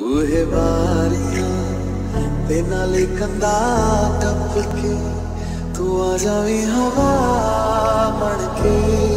ਬੂਹੇ ਬਾਰੀਆਂ ਤੇ ਨਾਲੇ ਕੰਦਾ ਟੱਪ ਕੇ ਤੂੰ ਆ ਜਾਵੀਂ ਹਵਾ ਬਣ ਕੇ।